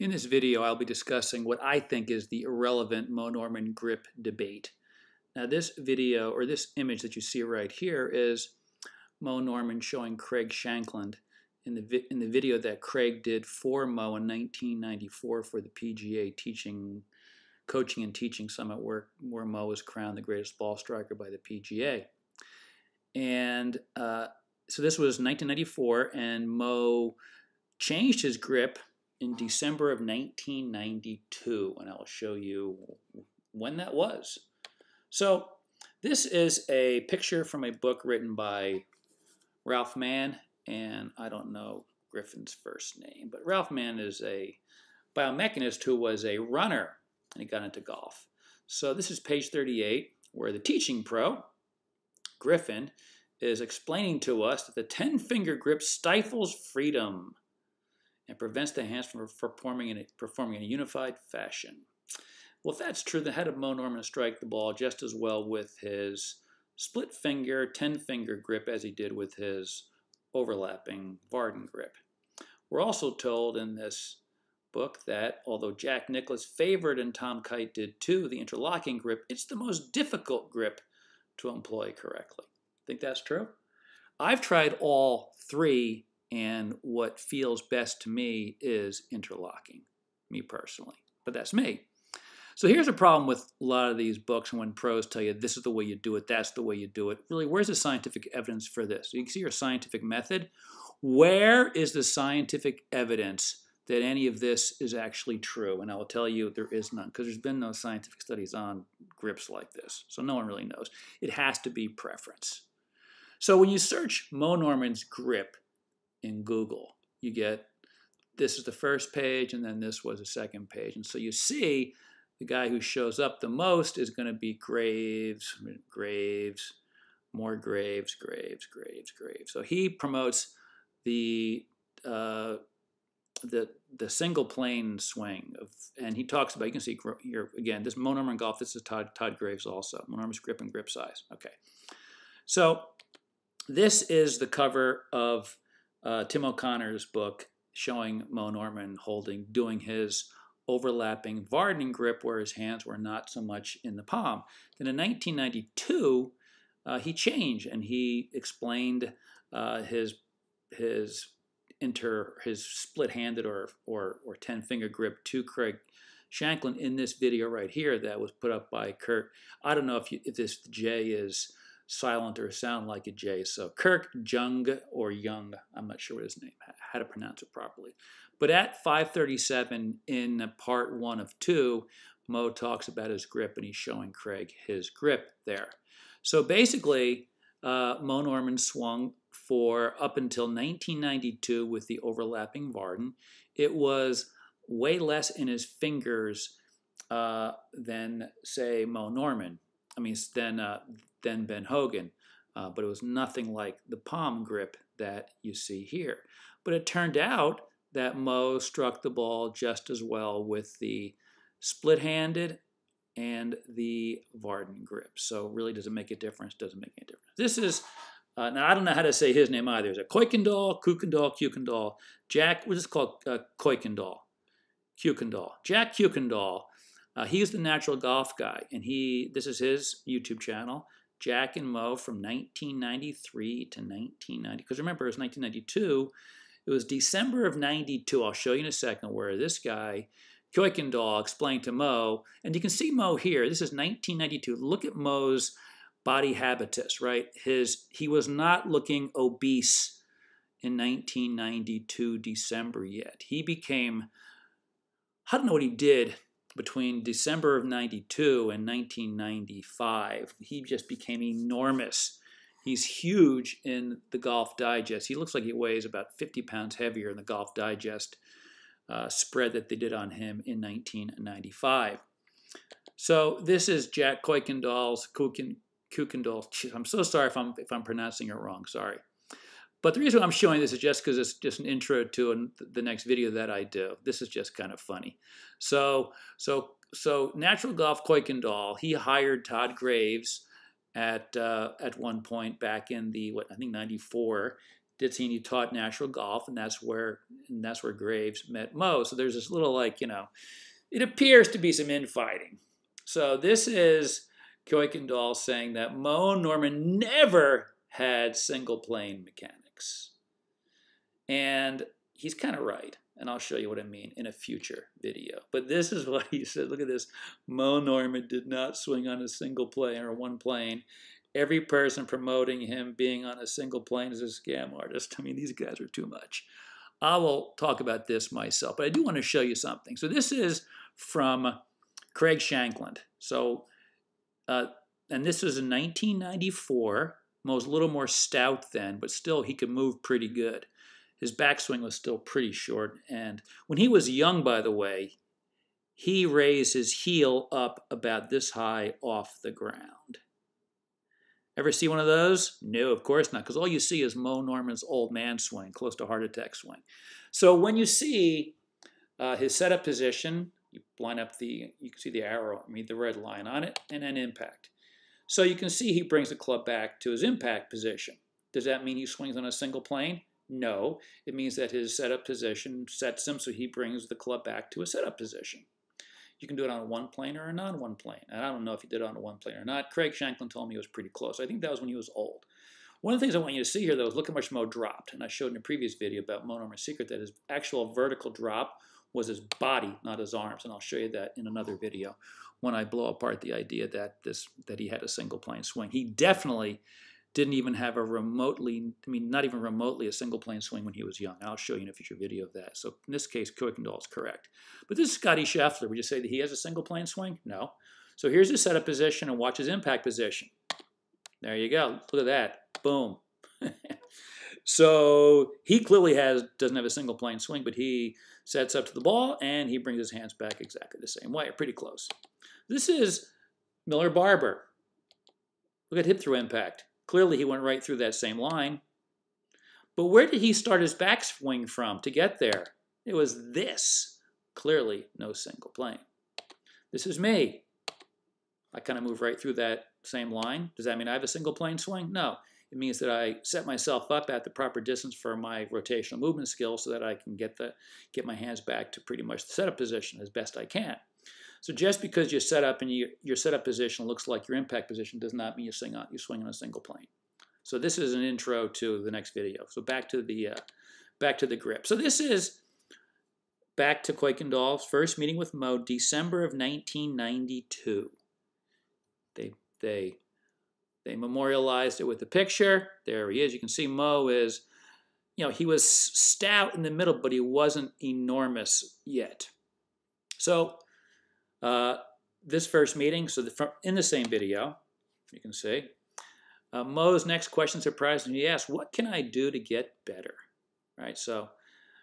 In this video, I'll be discussing what I think is the irrelevant Moe Norman grip debate. Now this video, or this image that you see right here, is Moe Norman showing Craig Shankland in the, in the video that Craig did for Moe in 1994 for the PGA teaching, coaching and teaching summit where, where Moe was crowned the greatest ball striker by the PGA. And uh, so this was 1994, and Moe changed his grip in December of 1992, and I'll show you when that was. So this is a picture from a book written by Ralph Mann, and I don't know Griffin's first name, but Ralph Mann is a biomechanist who was a runner, and he got into golf. So this is page 38, where the teaching pro, Griffin, is explaining to us that the 10-finger grip stifles freedom and prevents the hands from performing in a, performing in a unified fashion. Well, if that's true, then how did Moe Norman strike the ball just as well with his split finger, 10 finger grip as he did with his overlapping Vardon grip? We're also told in this book that although Jack Nicklaus favored and Tom Kite did too the interlocking grip, it's the most difficult grip to employ correctly. Think that's true? I've tried all three and what feels best to me is interlocking, me personally. But that's me. So here's a problem with a lot of these books and when pros tell you this is the way you do it, that's the way you do it. Really, where's the scientific evidence for this? You can see your scientific method. Where is the scientific evidence that any of this is actually true? And I will tell you there is none because there's been no scientific studies on grips like this. So no one really knows. It has to be preference. So when you search Moe Norman's grip, in Google. You get this is the first page, and then this was the second page. And so you see the guy who shows up the most is going to be Graves, Graves, more Graves, Graves, Graves, Graves. So he promotes the uh, the the single plane swing of, and he talks about. You can see here again. This Moe Norman golf. This is Todd Todd Graves also. Moe Norman's grip and grip size. Okay, so this is the cover of uh, Tim O'Connor's book showing Moe Norman holding, doing his overlapping Vardon grip where his hands were not so much in the palm. Then in 1992, uh, he changed and he explained uh, his his inter his split-handed or or or ten finger grip to Craig Shankland in this video right here that was put up by Kurt. I don't know if you, if this J is silent or sound like a J. So Kirk Jung or Young, I'm not sure what his name, how to pronounce it properly. But at 537 in part one of two, Moe talks about his grip and he's showing Craig his grip there. So basically, uh, Moe Norman swung for up until 1992 with the overlapping Vardon. It was way less in his fingers uh, than, say, Moe Norman. I mean, than uh, than Ben Hogan, uh, but it was nothing like the palm grip that you see here. But it turned out that Moe struck the ball just as well with the split-handed and the Vardon grip. So really, does it make a difference? Doesn't make any difference. This is uh, now I don't know how to say his name either. Is it Kuykendall, Kuykendall, Kuykendall? Jack, what is it called uh? Kuykendall. Jack Kuykendall. Uh, he's the natural golf guy, and he this is his YouTube channel. Jack and Moe from 1993 to 1990. Because remember, it was 1992. It was December of 92. I'll show you in a second where this guy, Kuykendall, explained to Moe. and you can see Moe here. This is 1992. Look at Moe's body habitus, right? His He was not looking obese in 1992 December yet. He became, I don't know what he did between December of 92 and 1995. He just became enormous. He's huge in the Golf Digest. He looks like he weighs about 50 pounds heavier in the Golf Digest uh, spread that they did on him in 1995. So this is Jack Kuykendall's Kuykendall. I'm so sorry if I'm if I'm pronouncing it wrong. Sorry. But the reason I'm showing this is just because it's just an intro to the next video that I do. This is just kind of funny. So, so, so Natural Golf Kuykendall, he hired Todd Graves at uh, at one point back in the what I think '94 Ditzini taught natural golf, and that's where and that's where Graves met Moe. So there's this little like you know, it appears to be some infighting. So this is Kuykendall saying that Moe Norman never had single plane mechanics, and he's kind of right. And I'll show you what I mean in a future video. But this is what he said. Look at this. Moe Norman did not swing on a single plane or one plane every person promoting him being on a single plane is a scam artist. I mean, these guys are too much. I will talk about this myself, but I do want to show you something. So this is from Craig Shankland. So, uh, and this was in 1994. Moe was a little more stout then, but still he could move pretty good. His backswing was still pretty short. And when he was young, by the way, he raised his heel up about this high off the ground. Ever see one of those? No, of course not, because all you see is Moe Norman's old man swing, close to heart attack swing. So when you see uh, his setup position, you line up the, you can see the arrow, I mean the red line on it, and then impact. So you can see he brings the club back to his impact position. Does that mean he swings on a single plane? No, it means that his setup position sets him so he brings the club back to a setup position. You can do it on a one plane or a non one plane. And I don't know if he did it on a one plane or not. Craig Shankland told me he was pretty close. I think that was when he was old. One of the things I want you to see here, though, is look how much Moe dropped. And I showed in a previous video about Moe Norman's secret that his actual vertical drop was his body, not his arms. And I'll show you that in another video when I blow apart the idea that this that he had a single plane swing. He definitely didn't even have a remotely, I mean, not even remotely a single plane swing when he was young. I'll show you in a future video of that. So in this case, Kuykendall is correct. But this is Scotty Scheffler. Would you say that he has a single plane swing? No. So here's his setup position and watch his impact position. There you go. Look at that. Boom. so he clearly has doesn't have a single plane swing, but he sets up to the ball and he brings his hands back exactly the same way, pretty close. This is Miller Barber. Look at hip through impact. Clearly, he went right through that same line. But where did he start his backswing from to get there? It was this. Clearly, no single plane. This is me. I kind of move right through that same line. Does that mean I have a single plane swing? No. It means that I set myself up at the proper distance for my rotational movement skill so that I can get the get my hands back to pretty much the setup position as best I can. So just because you're set up and you, your setup position looks like your impact position does not mean you swing on you swing on a single plane. So this is an intro to the next video. So back to the uh, back to the grip. So this is back to Kuykendall's first meeting with Moe, December of 1992. They they they memorialized it with a picture. There he is. You can see Moe is, you know, he was stout in the middle, but he wasn't enormous yet. So uh, this first meeting, so the, in the same video, you can see, uh, Moe's next question surprised me. He asked, what can I do to get better? Right, so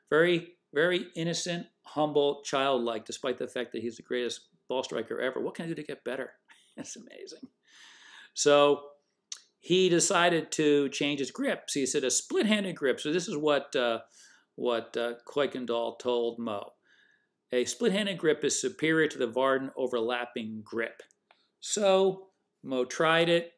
very, very innocent, humble, childlike, despite the fact that he's the greatest ball striker ever. What can I do to get better? That's amazing. So he decided to change his grip. So he said a split-handed grip. So this is what uh, what uh, Kuykendall told Moe. A split-handed grip is superior to the Vardon overlapping grip. So Moe tried it,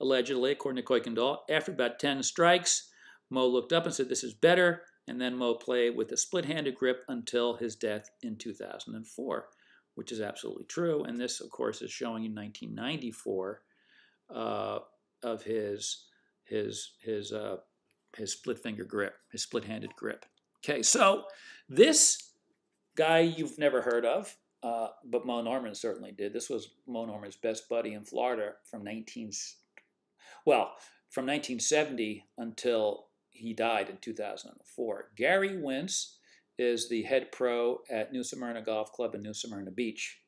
allegedly, according to Kuykendall. After about 10 strikes, Moe looked up and said, this is better, and then Moe played with a split-handed grip until his death in 2004, which is absolutely true. And this, of course, is showing in 1994 uh, of his his his uh, his split finger grip, his split-handed grip. Okay, so this guy you've never heard of, uh, but Moe Norman certainly did. This was Moe Norman's best buddy in Florida from 19, well, from 1970 until he died in 2004. Gary Wince is the head pro at New Smyrna Golf Club in New Smyrna Beach.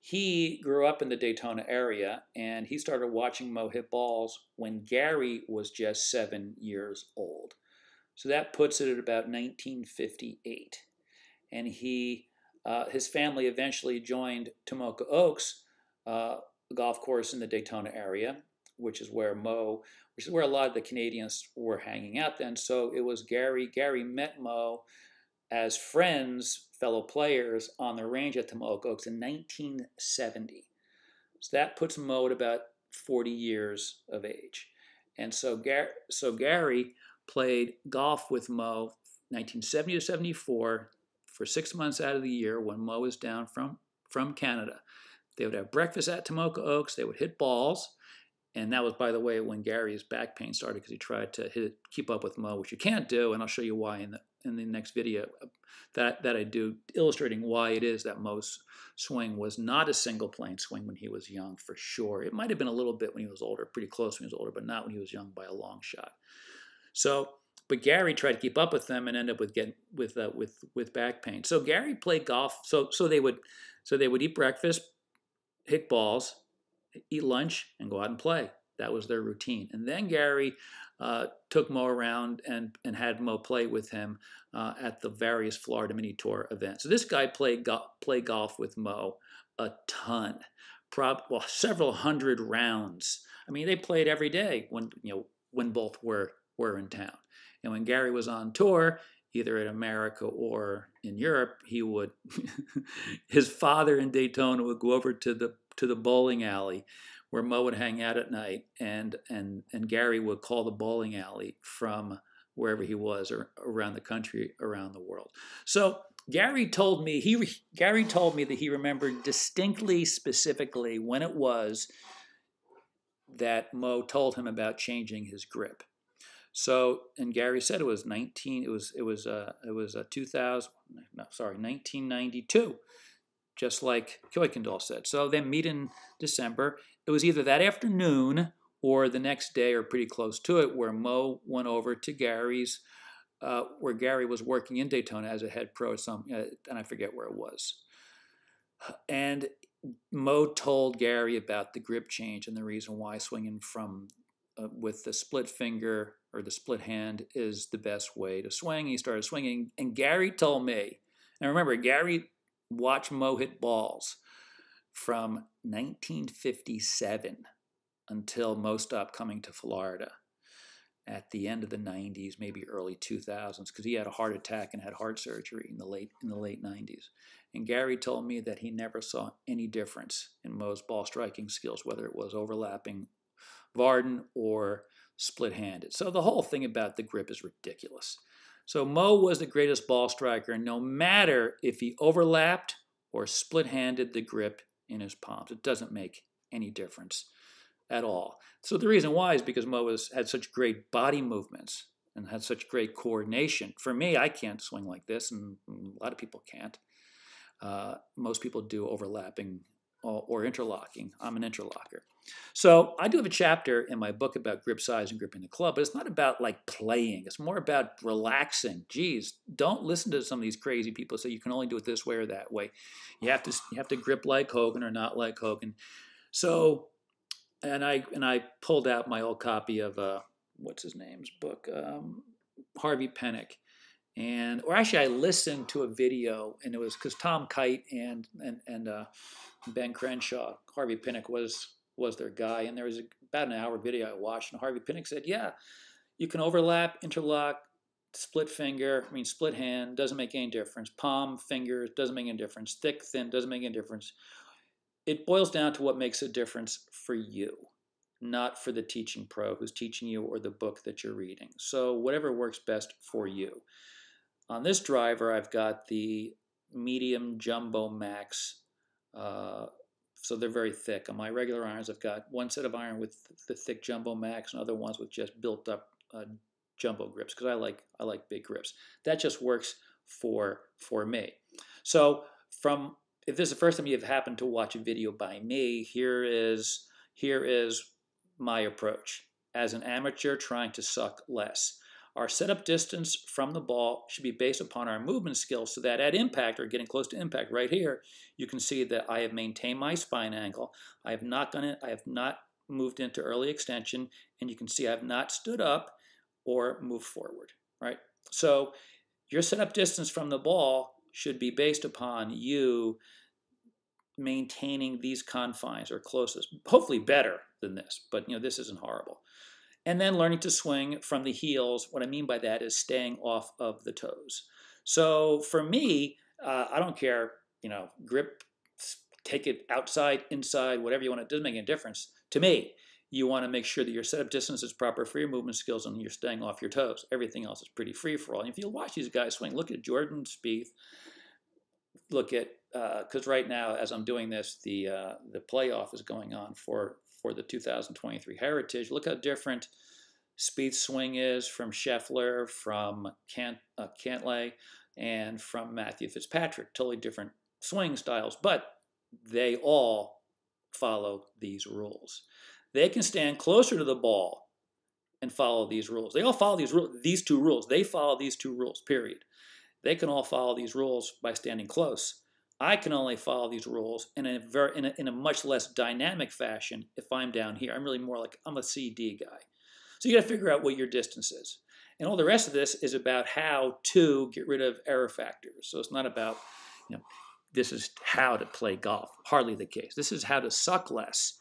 He grew up in the Daytona area and he started watching Moe hit balls when Gary was just seven years old. So that puts it at about 1958 and he uh, his family eventually joined Tomoka Oaks, uh, golf course in the Daytona area, which is where Moe, which is where a lot of the Canadians were hanging out then. So it was Gary. Gary met Moe as friends, fellow players on the range at Tomoka Oaks in 1970. So that puts Moe at about 40 years of age. And so, Gar- so Gary played golf with Moe 1970 to 74 for six months out of the year when Moe was down from, from Canada. They would have breakfast at Tomoka Oaks. They would hit balls. And that was, by the way, when Gary's back pain started because he tried to hit, keep up with Moe, which you can't do. And I'll show you why in the in the next video that that I do, illustrating why it is that Moe's swing was not a single plane swing when he was young, for sure. It might have been a little bit when he was older, pretty close when he was older, but not when he was young by a long shot. So, but Gary tried to keep up with them and end up with getting with uh, with with back pain. So Gary played golf. So so they would so they would eat breakfast, hit balls, eat lunch, and go out and play. That was their routine. And then Gary uh, took Moe around and, and had Moe play with him uh, at the various Florida Mini Tour events. So this guy played, go- played golf with Moe a ton, prob- well, several hundred rounds. I mean, they played every day when, you know, when both were, were in town. And when Gary was on tour, either in America or in Europe, he would his father in Daytona would go over to the to the bowling alley where Moe would hang out at night, and and and Gary would call the bowling alley from wherever he was or around the country, around the world. So Gary told me he Gary told me that he remembered distinctly, specifically when it was that Moe told him about changing his grip. So, and Gary said it was 19. It was it was uh, it was a 2000. No, sorry, 1992 just like Kuykendall said. So they meet in December. It was either that afternoon or the next day or pretty close to it where Moe went over to Gary's, uh, where Gary was working in Daytona as a head pro, uh, and I forget where it was. And Moe told Gary about the grip change and the reason why swinging from uh, with the split finger or the split hand is the best way to swing. He started swinging, and Gary told me, and remember, Gary watched Moe hit balls from 1957 until Moe stopped coming to Florida at the end of the 90s, maybe early 2000s, because he had a heart attack and had heart surgery in the late in the late 90s. And Gary told me that he never saw any difference in Moe's ball striking skills, whether it was overlapping Vardon or split-handed. So the whole thing about the grip is ridiculous. So Moe was the greatest ball striker, no matter if he overlapped or split-handed the grip in his palms. It doesn't make any difference at all. So the reason why is because Moe has had such great body movements and had such great coordination. For me, I can't swing like this, and a lot of people can't. Uh, most people do overlapping or, or interlocking. I'm an interlocker. So I do have a chapter in my book about grip size and gripping the club, but it's not about like playing. It's more about relaxing. Geez, don't listen to some of these crazy people say you can only do it this way or that way. You have to you have to grip like Hogan or not like Hogan. So, and I and I pulled out my old copy of uh, what's his name's book, um, Harvey Penick, and or actually I listened to a video and it was because Tom Kite and and and uh, Ben Crenshaw, Harvey Penick was was their guy, and there was a, about an hour video I watched, and Harvey Penick said, "Yeah, you can overlap, interlock, split finger, I mean split hand, doesn't make any difference. Palm, finger, doesn't make any difference. Thick, thin, doesn't make any difference. It boils down to what makes a difference for you, not for the teaching pro who's teaching you or the book that you're reading. So whatever works best for you. On this driver, I've got the medium jumbo max uh, so they're very thick. On my regular irons, I've got one set of iron with the thick Jumbo Max and other ones with just built up uh, jumbo grips because I like I like big grips. That just works for for me. So from if this is the first time you've happened to watch a video by me, here is here is my approach as an amateur trying to suck less. Our setup distance from the ball should be based upon our movement skills so that at impact or getting close to impact right here, you can see that I have maintained my spine angle. I have not done it, I have not moved into early extension, and you can see I have not stood up or moved forward, right? So your setup distance from the ball should be based upon you maintaining these confines or closest, hopefully better than this, but you know this isn't horrible and then learning to swing from the heels. What I mean by that is staying off of the toes. So for me, uh, I don't care, you know, grip, take it outside, inside, whatever you want. It doesn't make any difference to me. you want to make sure that your setup distance is proper for your movement skills and you're staying off your toes. Everything else is pretty free for all. And if you watch these guys swing, look at Jordan Spieth. Look at because uh, right now, as I'm doing this, the uh, the playoff is going on for for the 2023 Heritage. Look how different Spieth swing is from Scheffler, from Cant, uh, and from Matthew Fitzpatrick. Totally different swing styles, but they all follow these rules. They can stand closer to the ball and follow these rules. They all follow these rules, these two rules. They follow these two rules, period. They can all follow these rules by standing close. I can only follow these rules in a, very, in a, in a much less dynamic fashion if I'm down here. I'm really more like, I'm a CD guy. So you got to figure out what your distance is. And all the rest of this is about how to get rid of error factors. So it's not about, you know, this is how to play golf. Hardly the case. This is how to suck less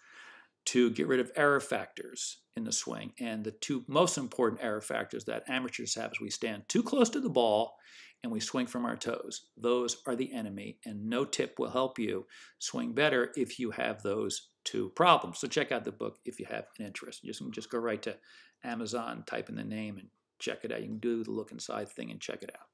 to get rid of error factors in the swing. And the two most important error factors that amateurs have is we stand too close to the ball and we swing from our toes. Those are the enemy, and no tip will help you swing better if you have those two problems. So check out the book if you have an interest. Just, just go right to Amazon, type in the name, and check it out. You can do the look inside thing and check it out.